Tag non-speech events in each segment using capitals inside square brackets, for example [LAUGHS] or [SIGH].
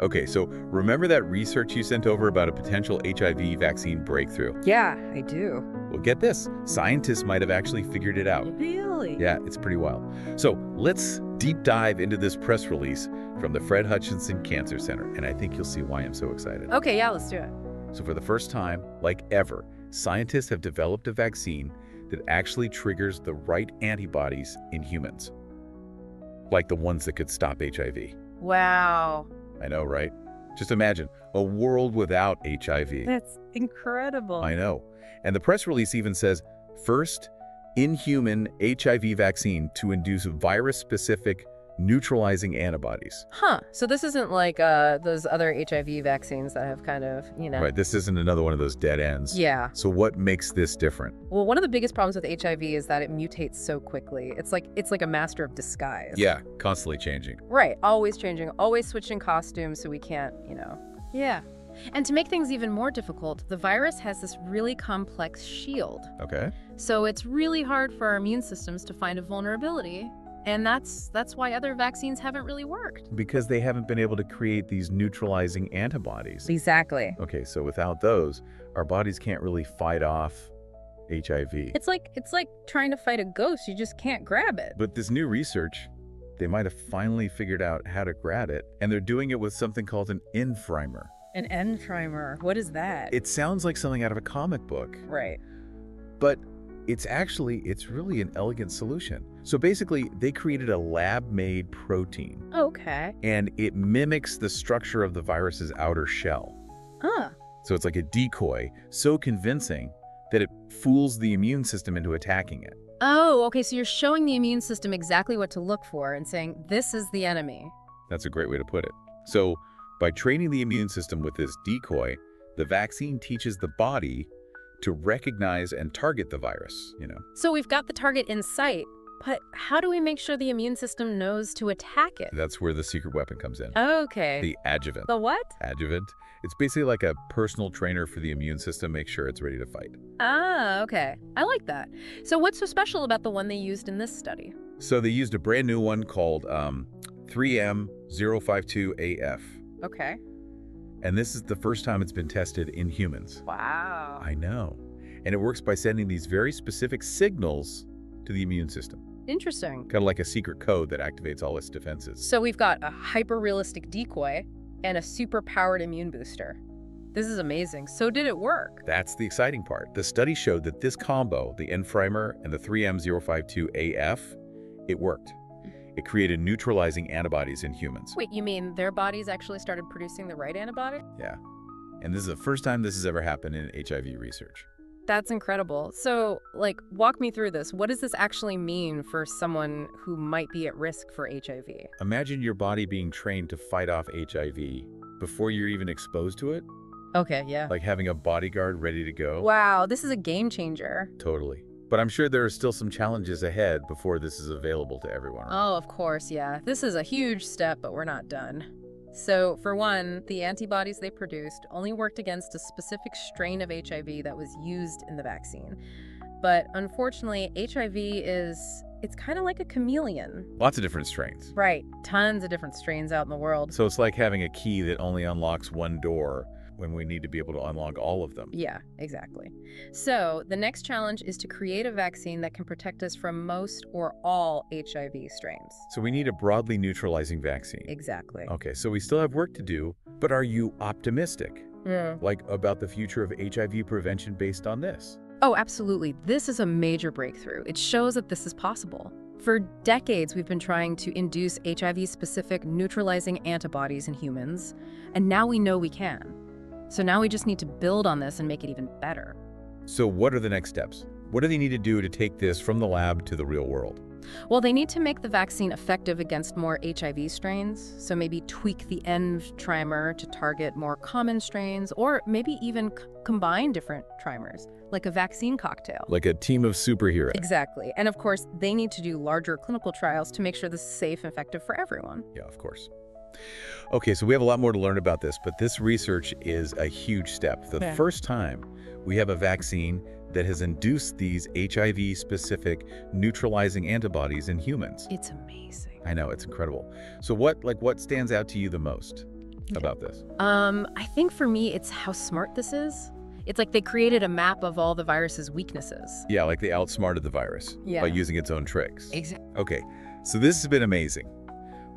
Okay, so remember that research you sent over about a potential HIV vaccine breakthrough? Yeah, I do. Well, get this. Scientists might have actually figured it out. Really? Yeah, it's pretty wild. So let's deep dive into this press release from the Fred Hutchinson Cancer Center, and I think you'll see why I'm so excited. Okay, yeah, let's do it. So for the first time, like ever, scientists have developed a vaccine that actually triggers the right antibodies in humans, like the ones that could stop HIV. Wow. I know, right? Just imagine a world without HIV. That's incredible. I know. And the press release even says, first, inhuman HIV vaccine to induce virus-specific neutralizing antibodies. Huh. So this isn't like uh, those other HIV vaccines that have kind of, you know. Right, this isn't another one of those dead ends. Yeah. So what makes this different? Well, one of the biggest problems with HIV is that it mutates so quickly. It's like it's like a master of disguise. Yeah, constantly changing. Right. Always changing, always switching costumes so we can't, you know. Yeah. And to make things even more difficult, the virus has this really complex shield. Okay. So it's really hard for our immune systems to find a vulnerability. And that's that's why other vaccines haven't really worked. Because they haven't been able to create these neutralizing antibodies. Exactly. Okay, so without those, our bodies can't really fight off HIV. It's like it's like trying to fight a ghost. You just can't grab it. But this new research, they might have finally figured out how to grab it, and they're doing it with something called an N-trimer. An N trimer. What is that? It sounds like something out of a comic book, right. but it's actually, it's really an elegant solution. So basically, they created a lab-made protein, Okay. and it mimics the structure of the virus's outer shell. Huh. So it's like a decoy, so convincing that it fools the immune system into attacking it. Oh, okay. So you're showing the immune system exactly what to look for and saying this is the enemy. That's a great way to put it. So by training the immune system with this decoy, the vaccine teaches the body to recognize and target the virus, you know. So we've got the target in sight, but how do we make sure the immune system knows to attack it? That's where the secret weapon comes in. Okay. The adjuvant. The what? Adjuvant. It's basically like a personal trainer for the immune system, make sure it's ready to fight. Ah, okay. I like that. So what's so special about the one they used in this study? So they used a brand new one called um, 3M052AF. Okay. And this is the first time it's been tested in humans. Wow. I know. And it works by sending these very specific signals to the immune system, Interesting. kind of like a secret code that activates all its defenses. So we've got a hyper-realistic decoy and a super-powered immune booster. This is amazing. So did it work? That's the exciting part. The study showed that this combo, the N-trimer and the 3M052AF, it worked. It created neutralizing antibodies in humans. Wait, you mean their bodies actually started producing the right antibody? Yeah. And this is the first time this has ever happened in HIV research. That's incredible. So, like, walk me through this. What does this actually mean for someone who might be at risk for HIV? Imagine your body being trained to fight off HIV before you're even exposed to it, Okay, yeah. like having a bodyguard ready to go. Wow, this is a game changer. Totally. But I'm sure there are still some challenges ahead before this is available to everyone. Oh, of course, yeah. This is a huge step, but we're not done. So, for one, the antibodies they produced only worked against a specific strain of HIV that was used in the vaccine. But unfortunately, HIV is it's kind of like a chameleon. Lots of different strains. Right. Tons of different strains out in the world. So it's like having a key that only unlocks one door when we need to be able to unlock all of them. Yeah, exactly. So, the next challenge is to create a vaccine that can protect us from most or all HIV strains. So we need a broadly neutralizing vaccine. Exactly. Okay, so we still have work to do, but are you optimistic? Yeah. Like about the future of HIV prevention based on this? Oh, absolutely. This is a major breakthrough. It shows that this is possible. For decades, we've been trying to induce HIV-specific neutralizing antibodies in humans, and now we know we can. So now we just need to build on this and make it even better. So what are the next steps? What do they need to do to take this from the lab to the real world? Well, they need to make the vaccine effective against more HIV strains, so maybe tweak the N trimer to target more common strains, or maybe even combine different trimers, like a vaccine cocktail. Like a team of superheroes. Exactly. And of course, they need to do larger clinical trials to make sure this is safe and effective for everyone. Yeah, of course. Okay, so we have a lot more to learn about this, but this research is a huge step. The Yeah. first time we have a vaccine that has induced these HIV-specific neutralizing antibodies in humans. It's amazing. I know, it's incredible. So what, like, what stands out to you the most? about this? Um, I think for me, it's how smart this is. It's like they created a map of all the virus's weaknesses. Yeah, like they outsmarted the virus Yeah. by using its own tricks. Exactly. Okay, so this has been amazing,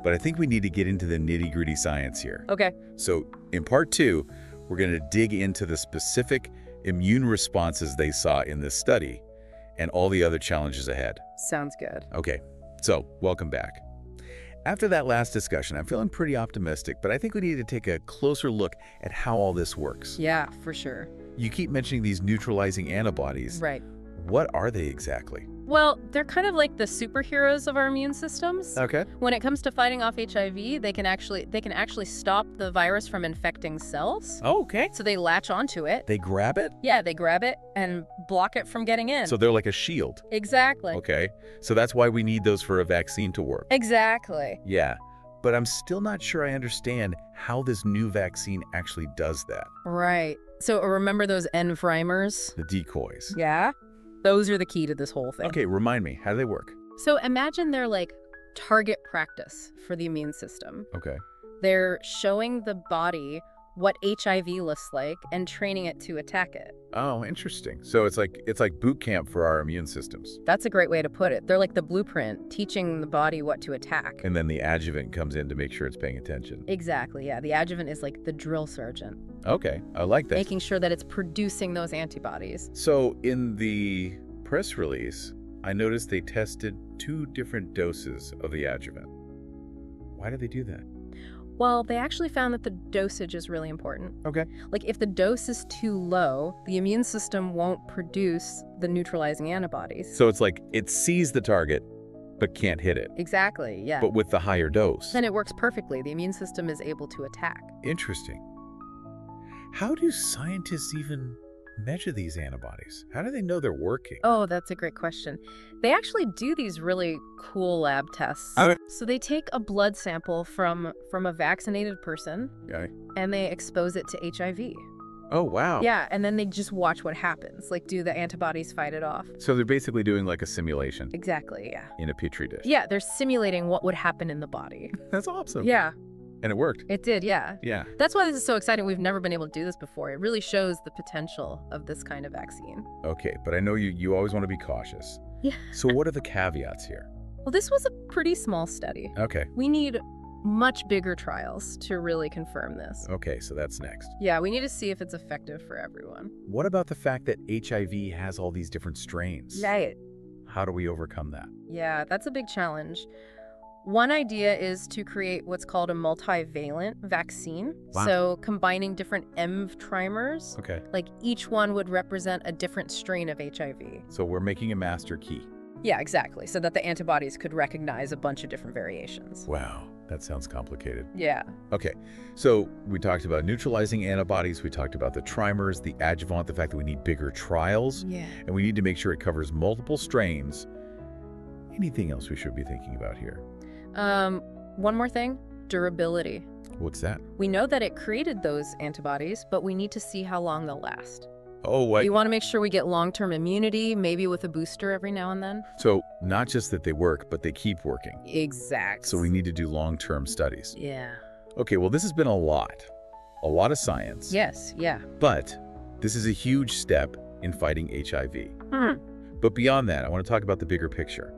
but I think we need to get into the nitty-gritty science here. Okay. So in part two, we're going to dig into the specific immune responses they saw in this study and all the other challenges ahead. Sounds good. Okay, so welcome back. After that last discussion, I'm feeling pretty optimistic, but I think we need to take a closer look at how all this works. Yeah, for sure. You keep mentioning these neutralizing antibodies. Right. What are they exactly? Well, they're kind of like the superheroes of our immune systems. Okay. When it comes to fighting off HIV, they can actually they can actually stop the virus from infecting cells. okay. So they latch onto it. They grab it? Yeah, they grab it and block it from getting in. So they're like a shield. exactly. Okay. So that's why we need those for a vaccine to work. Exactly. Yeah. But I'm still not sure I understand how this new vaccine actually does that. Right. So remember those N trimers? The decoys. Yeah. Those are the key to this whole thing. Okay, remind me, how do they work? So imagine they're like target practice for the immune system. Okay. They're showing the body what HIV looks like and training it to attack it. Oh, interesting. So it's like it's like boot camp for our immune systems. That's a great way to put it. They're like the blueprint, teaching the body what to attack. And then the adjuvant comes in to make sure it's paying attention. Exactly, yeah. The adjuvant is like the drill sergeant, Okay, I like that. making sure that it's producing those antibodies. So in the press release, I noticed they tested two different doses of the adjuvant. Why did they do that? Well, they actually found that the dosage is really important. Okay. Like, if the dose is too low, the immune system won't produce the neutralizing antibodies. So it's like it sees the target, but can't hit it. exactly, yeah. But with the higher dose. then it works perfectly. The immune system is able to attack. Interesting. How do scientists even measure these antibodies? How do they know they're working? Oh, that's a great question. They actually do these really cool lab tests. Okay. So they take a blood sample from from a vaccinated person Okay. and they expose it to HIV. Oh, wow. Yeah, and then they just watch what happens. Like, do the antibodies fight it off? So they're basically doing like a simulation Exactly, yeah. in a petri dish. Yeah, they're simulating what would happen in the body. [LAUGHS] That's awesome. Yeah, And it worked. it did, yeah. Yeah. That's why this is so exciting. We've never been able to do this before. It really shows the potential of this kind of vaccine. Okay, but I know you you always want to be cautious. Yeah. So what are the caveats here? Well, this was a pretty small study. Okay. We need much bigger trials to really confirm this. Okay, so that's next. Yeah, we need to see if it's effective for everyone. What about the fact that HIV has all these different strains? Right. How do we overcome that? Yeah, that's a big challenge. One idea is to create what's called a multivalent vaccine. Wow. So, combining different N trimers, Okay. like each one would represent a different strain of HIV. So we're making a master key. Yeah, exactly. So that the antibodies could recognize a bunch of different variations. Wow, that sounds complicated. Yeah. Okay, so we talked about neutralizing antibodies, we talked about the trimers, the adjuvant, the fact that we need bigger trials, Yeah. and we need to make sure it covers multiple strains. Anything else we should be thinking about here? Um, one more thing durability. What's that? We know that it created those antibodies, but we need to see how long they'll last. Oh, what? We want to make sure we get long term immunity, maybe with a booster every now and then. So not just that they work, but they keep working. Exactly. So we need to do long-term studies. Yeah. Okay, well, this has been a lot. A lot of science. Yes, yeah. But this is a huge step in fighting HIV. Hmm. But beyond that, I want to talk about the bigger picture.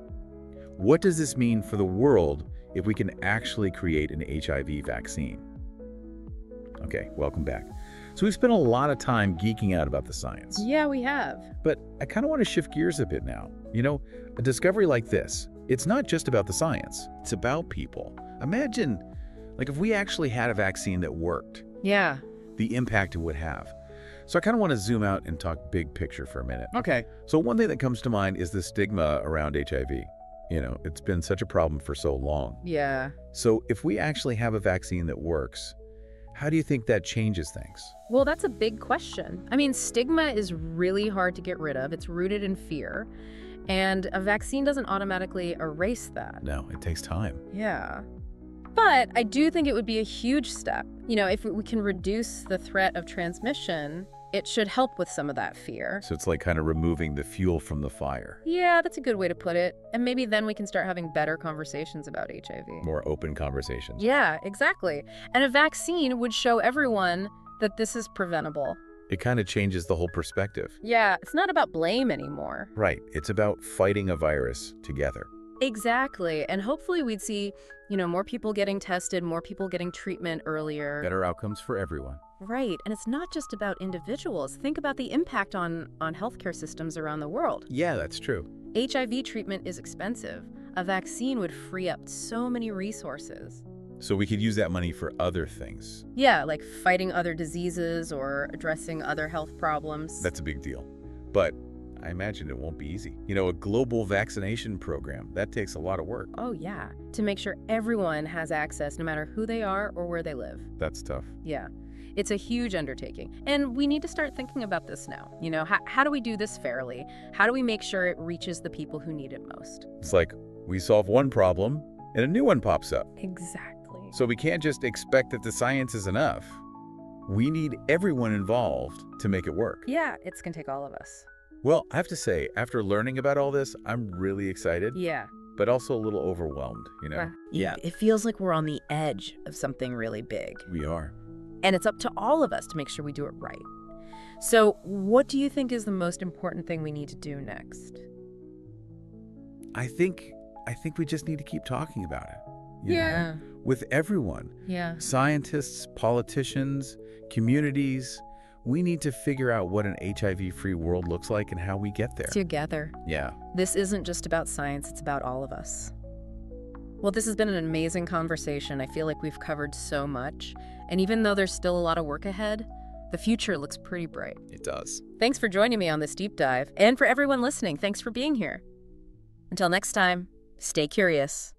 What does this mean for the world if we can actually create an HIV vaccine? Okay, welcome back. So we've spent a lot of time geeking out about the science. Yeah, we have. But I kind of want to shift gears a bit now. You know, a discovery like this, it's not just about the science, it's about people. Imagine, like, if we actually had a vaccine that worked, Yeah. the impact it would have. So I kind of want to zoom out and talk big picture for a minute. Okay. So one thing that comes to mind is the stigma around HIV. You know, it's been such a problem for so long. Yeah. So if we actually have a vaccine that works, how do you think that changes things? Well, that's a big question. I mean, stigma is really hard to get rid of, it's rooted in fear. And a vaccine doesn't automatically erase that. No, it takes time. Yeah. But I do think it would be a huge step. You know, if we can reduce the threat of transmission, it should help with some of that fear. So it's like kind of removing the fuel from the fire. Yeah, that's a good way to put it. And maybe then we can start having better conversations about HIV. More open conversations. Yeah, exactly. And a vaccine would show everyone that this is preventable. It kind of changes the whole perspective. Yeah, it's not about blame anymore. Right. It's about fighting a virus together. Exactly. And hopefully we'd see, you know, more people getting tested, more people getting treatment earlier. Better outcomes for everyone. Right. And it's not just about individuals. Think about the impact on on healthcare systems around the world. Yeah, that's true. HIV treatment is expensive. A vaccine would free up so many resources. So we could use that money for other things. Yeah, like fighting other diseases or addressing other health problems. That's a big deal. But I imagine it won't be easy. You know, a global vaccination program, that takes a lot of work. Oh, yeah. To make sure everyone has access no matter who they are or where they live. That's tough. Yeah. It's a huge undertaking. And we need to start thinking about this now. You know, how, how do we do this fairly? How do we make sure it reaches the people who need it most? It's like we solve one problem and a new one pops up. Exactly. So we can't just expect that the science is enough. We need everyone involved to make it work. Yeah, it's going to take all of us. Well, I have to say, after learning about all this, I'm really excited, Yeah. but also a little overwhelmed, you know? Uh, yeah. It feels like we're on the edge of something really big. We are. And it's up to all of us to make sure we do it right. So, what do you think is the most important thing we need to do next? I think I think we just need to keep talking about it. you know? Yeah. With everyone. Yeah. Scientists, politicians, communities. We need to figure out what an HIV-free world looks like and how we get there. Together. Yeah. This isn't just about science, it's about all of us. Well, this has been an amazing conversation. I feel like we've covered so much. And even though there's still a lot of work ahead, the future looks pretty bright. It does. Thanks for joining me on this deep dive. And for everyone listening, thanks for being here. Until next time, stay curious.